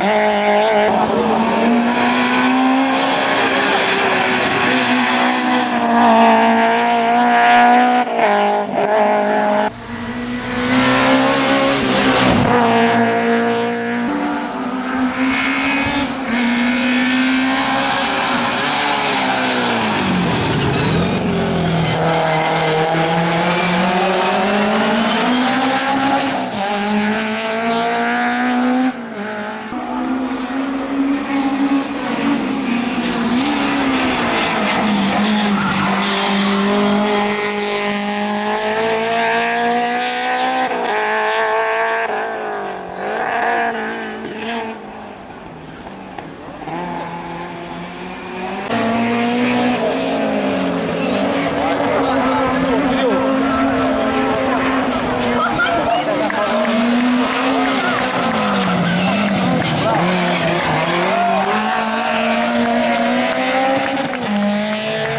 Ah!